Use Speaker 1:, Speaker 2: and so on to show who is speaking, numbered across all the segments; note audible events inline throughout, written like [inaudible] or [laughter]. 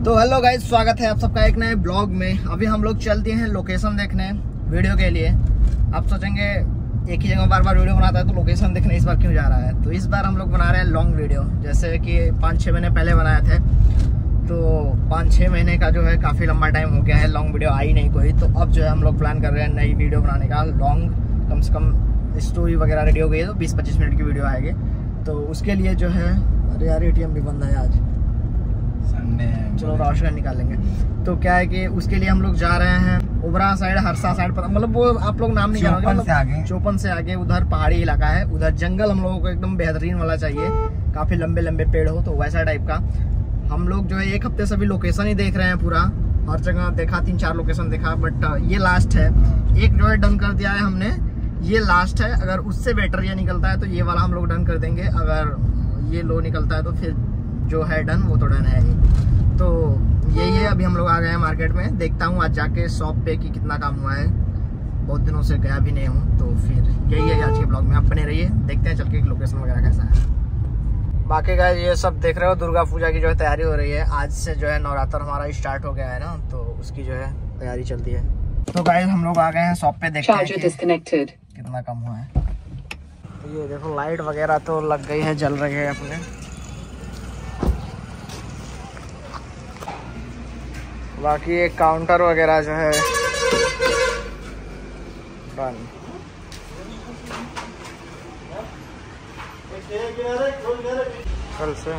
Speaker 1: तो hello guys स्वागत है आप सबका एक नए ब्लॉग में। अभी हम लोग चलते हैं लोकेशन देखने वीडियो के लिए। आप सोचेंगे एक ही जगह बार बार वीडियो बनाता है तो लोकेशन देखने इस बार क्यों जा रहा है? तो इस बार हम लोग बना रहे हैं लॉन्ग वीडियो जैसे कि पाँच छः महीने पहले बनाए थे। तो पाँच छः महीने का जो है काफ़ी लंबा टाइम हो गया है लॉन्ग वीडियो आई नहीं कोई। तो अब जो है हम लोग प्लान कर रहे हैं नई वीडियो बनाने का। लॉन्ग कम से कम स्टोरी वगैरह रेडी हो गई है तो बीस पच्चीस मिनट की वीडियो आएगी। तो उसके लिए जो है, अरे यार एटीएम भी बंद है आज। चलो रोशन निकालेंगे तो क्या है कि उसके लिए हम लोग जा रहे हैं उबरा साइड हरसा साइड पर। मतलब वो आप लोग नाम नहीं जानोगे
Speaker 2: चौपन
Speaker 1: मतलब
Speaker 2: से आगे।
Speaker 1: चौपन से आगे उधर पहाड़ी इलाका है। उधर जंगल हम लोगों को एकदम बेहतरीन वाला चाहिए। काफ़ी लंबे लंबे पेड़ हो तो वैसा टाइप का। हम लोग जो है एक हफ़्ते से अभी लोकेशन ही देख रहे हैं पूरा। हर जगह देखा तीन चार लोकेशन देखा बट ये लास्ट है। एक जो है डन कर दिया है हमने। ये लास्ट है। अगर उससे बेटर ये निकलता है तो ये वाला हम लोग डन कर देंगे। अगर ये लो निकलता है तो फिर जो है डन वो तो डन है ही। तो यही है अभी हम लोग आ गए हैं मार्केट में। देखता हूँ आज जाके शॉप पे कि कितना काम हुआ है। बहुत दिनों से गया भी नहीं हूँ तो फिर यही है आज के ब्लॉग में। आप बने रहिए देखते हैं चल के लोकेशन वगैरह कैसा है। बाकी गाइस ये सब देख रहे हो दुर्गा पूजा की जो है तैयारी हो रही है। आज से जो है नवरात्र हमारा स्टार्ट हो गया है ना तो उसकी जो है तैयारी चलती है। तो गाइस हम लोग आ गए हैं शॉप पे देखते हैं कि कितना कम हुआ है। ये देखो लाइट वगैरह तो लग गई है जल रही है अपने। बाकी ये काउंटर वगैरह जो है कल से।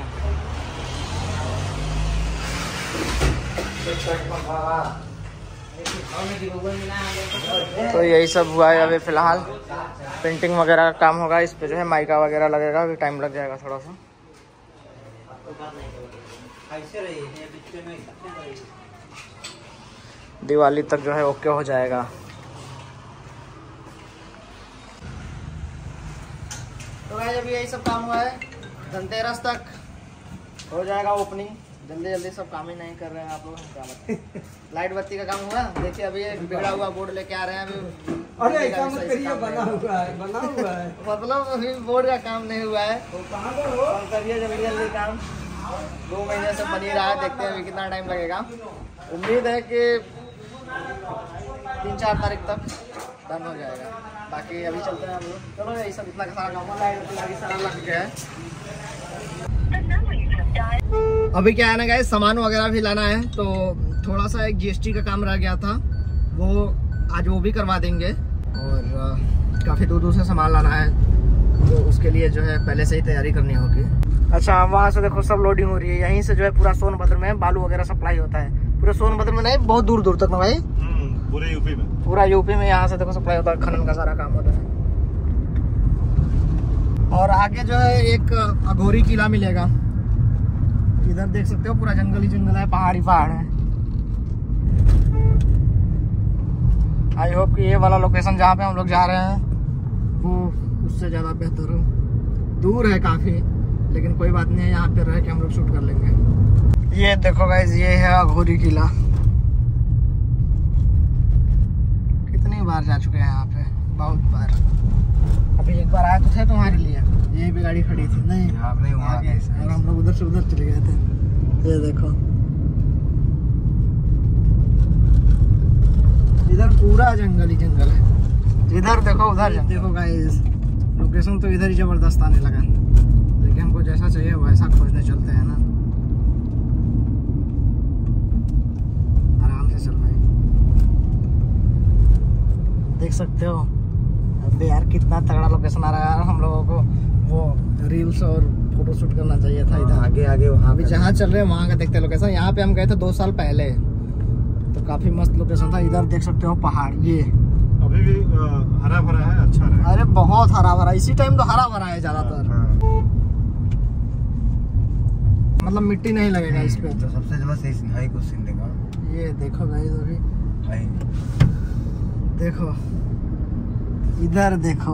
Speaker 1: तो यही सब हुआ है अभी फ़िलहाल। पेंटिंग वगैरह का काम होगा, इस पे जो है माइका वगैरह लगेगा, अभी टाइम लग जाएगा थोड़ा सा। दिवाली तक जो है ओके हो जाएगा। तो भाई अभी यही सब काम हुआ है। धनतेरस तक हो जाएगा ओपनिंग जल्दी जल्दी सब काम ही नहीं कर रहे हैं आप लोग क्या बताएँ। [laughs] लाइट बत्ती का काम हुआ। देखिए अभी एक बिगड़ा हुआ बोर्ड लेके आ रहे हैं अभी।
Speaker 3: अरे ऐसा मत करिए
Speaker 1: काम
Speaker 3: बना हुआ है बना हुआ। है। [laughs]
Speaker 1: मतलब अभी बोर्ड का काम नहीं हुआ है।
Speaker 3: वो कहाँ पर हो?
Speaker 1: करिए जल्दी जल्दी काम। दो महीने से बनी रहा है देखते हैं अभी कितना टाइम लगेगा। उम्मीद है कि तीन चार तारीख तक डन हो जाएगा। बाकी अभी चलते हैं हम लोग। चलो यही सब इतना सारा लगी सारा लग गया है। अभी क्या है ना गए सामान वगैरह भी लाना है तो थोड़ा सा एक जीएसटी का काम रह गया था। वो आज वो भी करवा देंगे। और काफ़ी दूर दूर से सामान लाना है। तो उसके लिए जो है पहले से ही तैयारी करनी होगी। अच्छा वहाँ से देखो सब लोडिंग हो रही है। यहीं से जो है पूरा सोनभद्र में बालू वगैरह सप्लाई होता है। पूरे सोनभद्र में नहीं बहुत दूर दूर तक ना भाई।
Speaker 2: पूरे यूपी में।
Speaker 1: पूरा यूपी में यहाँ से देखो सप्लाई होता है खनन का सारा काम होता है। और आगे जो है एक अघोरी किला मिलेगा। इधर देख सकते हो पूरा जंगल ही जंगल है पहाड़ी पहाड़ है। आई होप कि ये वाला लोकेशन जहाँ पे हम लोग जा रहे हैं वो उससे ज़्यादा बेहतर हो। दूर है काफ़ी लेकिन कोई बात नहीं है यहाँ पे रह के हम लोग शूट कर लेंगे। ये देखो गाइज़ ये है अघोरी किला। कितनी बार जा चुके हैं यहाँ पे? बहुत बार। अभी एक बार आए तो थे तुम्हारे लिए। यही भी गाड़ी खड़ी थी। नहीं
Speaker 2: यहाँ नहीं, वहाँ
Speaker 1: आगे। और हम लोग उधर से उधर चले गए थे। ये देखो। इधर पूरा जंगल ही जंगल है। इधर देखो उधर देखो गाइज़ लोकेशन तो इधर ही ज़बरदस्त आने लगा लेकिन हमको जैसा चाहिए वैसा खोजने चलते हैं ना आराम से चल भाई देख सकते हो। अबे यार कितना तगड़ा लोकेशन आ रहा है यार हम लोगों को। वो रील्स और फ़ोटो शूट करना चाहिए था इधर।
Speaker 2: आगे आगे वहाँ
Speaker 1: अभी जहाँ चल रहे हैं वहाँ का देखते हैं लोकेशन यहाँ पे हम गए थे दो साल पहले। तो काफ़ी मस्त लोकेशन था। इधर देख सकते हो पहाड़ ये।
Speaker 2: अभी भी हरा भरा है अच्छा रहा
Speaker 1: अरे बहुत हरा भरा इसी टाइम तो हरा भरा है ज़्यादातर मतलब मिट्टी नहीं लगेगा इस पे।
Speaker 2: तो सबसे ज़बरदस्त इस हाई को सीन देखा।
Speaker 1: ये देखो गाइस अभी। देखो। इधर देखो।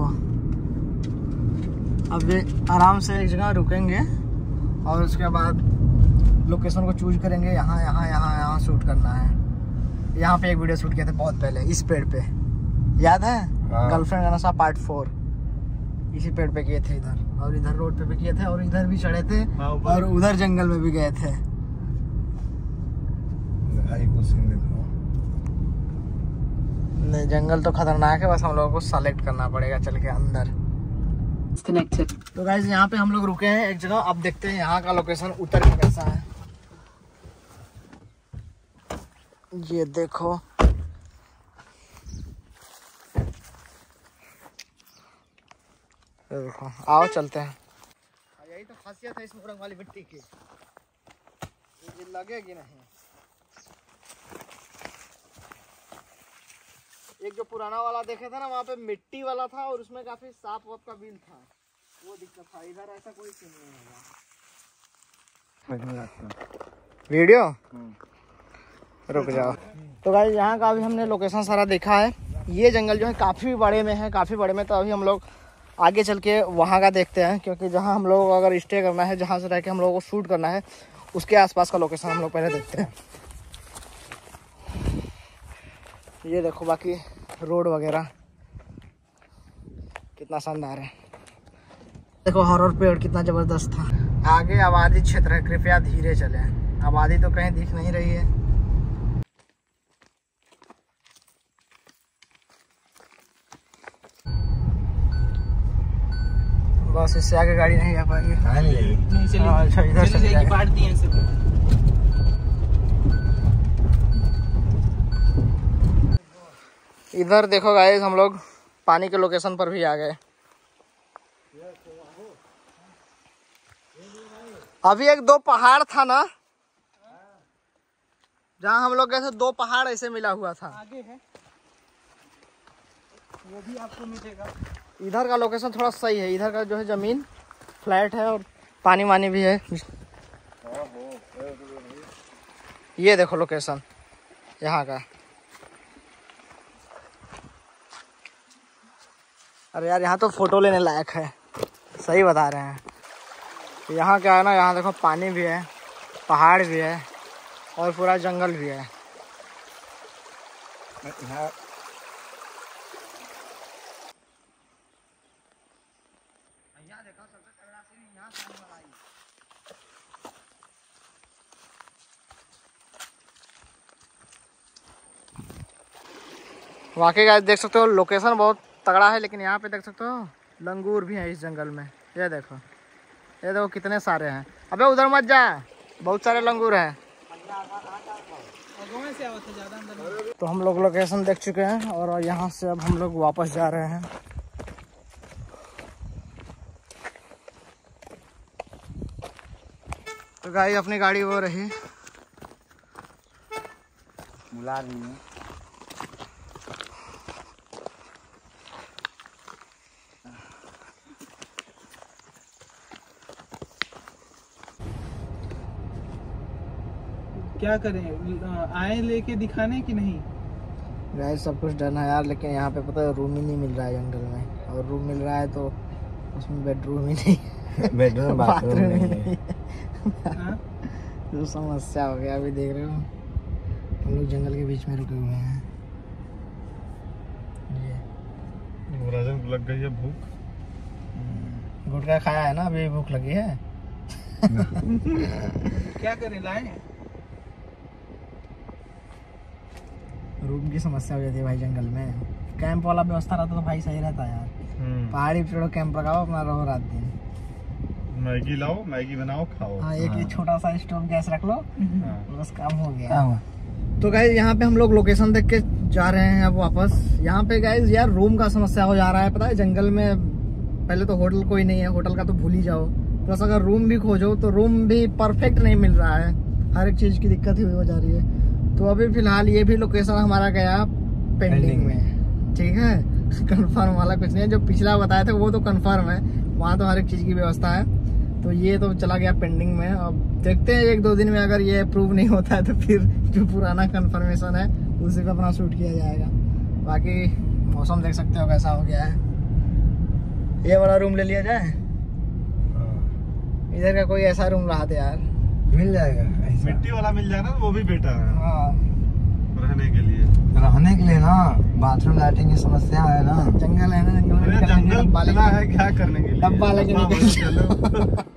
Speaker 1: अब ये आराम से एक जगह रुकेंगे और उसके बाद लोकेशन को चूज़ करेंगे यहाँ यहाँ यहाँ यहाँ शूट करना है। यहाँ पे एक वीडियो शूट किए थे बहुत पहले इस पेड़ पे। याद है?
Speaker 2: हाँ।
Speaker 1: गर्लफ्रेंड का नशा पार्ट फोर इसी पेड़ पे किए थे इधर और इधर रोड पे भी किए थे और इधर भी चढ़े थे
Speaker 2: हाँ,
Speaker 1: और उधर जंगल में भी गए थे। नहीं जंगल तो खतरनाक है बस हम लोगों को सेलेक्ट करना पड़ेगा चल के अंदर. तो गाइज़ यहाँ पे हम लोग रुके हैं एक जगह अब देखते हैं यहाँ का लोकेशन उतर के कैसा है। ये देखो। देखो आओ चलते हैं। यही तो खासियत है इस मुरंग वाली मिट्टी की। लगेगी नहीं। एक जो पुराना वाला देखे थे ना वहाँ पे मिट्टी वाला था और उसमें काफ़ी सांप वाप का बिल था। वो दिक्कत था। इधर ऐसा कोई सीन नहीं होगा वीडियो रुक जाओ। तो गाइस यहाँ का अभी हमने लोकेशन सारा देखा है। ये जंगल जो है काफ़ी बड़े में है काफ़ी बड़े में। तो अभी हम लोग आगे चल के वहाँ का देखते हैं क्योंकि जहाँ हम लोग अगर स्टे करना है जहाँ से रह के हम लोगों को शूट करना है उसके आसपास का लोकेशन हम लोग पहले देखते हैं। ये देखो बाकी रोड वगैरह कितना शानदार है। देखो हॉरर पेड़ कितना ज़बरदस्त था। आगे आबादी क्षेत्र है कृपया धीरे चले। आबादी तो कहीं दिख नहीं रही है। बस इससे आगे गाड़ी नहीं जा पाएगी। हाँ, इधर से इधर देखो गाइस हम लोग पानी के लोकेशन पर भी आ गए। अभी एक दो पहाड़ था ना जहाँ हम लोग गए थे दो पहाड़ ऐसे मिला हुआ था।
Speaker 3: आगे है। वो भी आपको मिलेगा।
Speaker 1: इधर का लोकेशन थोड़ा सही है इधर का जो है ज़मीन फ्लैट है और पानी वानी भी है। ये देखो लोकेशन यहाँ का। अरे यार, यहाँ तो फ़ोटो लेने लायक है। सही बता रहे हैं। यहाँ क्या है ना, यहाँ देखो पानी भी है, पहाड़ भी है, और पूरा जंगल भी है। वाकई देख सकते हो लोकेशन बहुत तगड़ा है, लेकिन यहाँ पे देख सकते हो, लंगूर भी हैं इस जंगल में। ये देखो ये देखो कितने सारे हैं। अबे उधर मत जा, बहुत सारे लंगूर हैं। तो हम लोग लोकेशन देख चुके हैं, और यहाँ से अब हम लोग वापस जा रहे हैं। तो गाड़ी अपनी गाड़ी वो रही।
Speaker 2: बुला रही है।
Speaker 3: क्या करें? आए लेके दिखाने की नहीं?
Speaker 1: गाइस सब कुछ डन है यार लेकिन यहाँ पे पता है रूम ही नहीं मिल रहा है जंगल में। और रूम मिल रहा है तो उसमें बेडरूम ही नहीं।
Speaker 2: बेडरूम बाथरूम नहीं है।
Speaker 3: हाँ?
Speaker 1: तो समस्या हो गया अभी देख रहे हो। हम लोग जंगल के बीच में रुके हुए हैं।
Speaker 2: राजन को लग गई है भूख।
Speaker 1: गुटखा खाया है ना अभी भूख लगी है। [laughs]
Speaker 3: क्या करें? लाए
Speaker 1: रूम की समस्या हो जाती है भाई जंगल में। कैंप वाला व्यवस्था रहता तो भाई सही रहता यार। पहाड़ी पे चढ़ो कैंप लगाओ अपना रहो रात दिन।
Speaker 2: मैगी लाओ मैगी बनाओ खाओ।
Speaker 1: हाँ एक ये छोटा सा स्टोव गैस रख लो
Speaker 2: हाँ।
Speaker 1: बस काम हो गया। तो गाइज़ यहाँ पे हम लोग लोकेशन देख के जा रहे हैं अब वापस। यहाँ पे गाइज़ यार रूम का समस्या हो जा रहा है पता है? जंगल में पहले तो होटल कोई नहीं है होटल का तो भूल ही जाओ। प्लस अगर रूम भी खोजो तो रूम भी परफेक्ट नहीं मिल रहा है। हर एक चीज़ की दिक्कत ही हो जा रही है। तो अभी फ़िलहाल ये भी लोकेशन हमारा गया पेंडिंग में। ठीक है? [laughs] कंफर्म वाला कुछ नहीं है। जो पिछला बताया था वो तो कंफर्म है। वहाँ तो हर एक चीज़ की व्यवस्था है। तो ये तो चला गया पेंडिंग में। अब देखते हैं एक दो दिन में अगर ये अप्रूव नहीं होता है तो फिर [laughs] जो पुराना कंफर्मेशन है उसी पे अपना शूट किया जाएगा। बाकी मौसम देख सकते हो कैसा हो गया है। ये वाला रूम ले लिया जाए? इधर का कोई ऐसा रूम रहा था यार।
Speaker 2: मिल जाएगा।
Speaker 4: मिट्टी वाला मिल जाए ना तो वो भी बेटर है।
Speaker 1: हाँ।
Speaker 4: रहने के लिए।
Speaker 2: रहने के लिए ना बाथरूम लाइटिंग की समस्या है ना।
Speaker 1: जंगल है ना जंगल
Speaker 4: जंगल है क्या करने के लिए?
Speaker 1: डब्बा लेके निकल
Speaker 4: चलो। [laughs]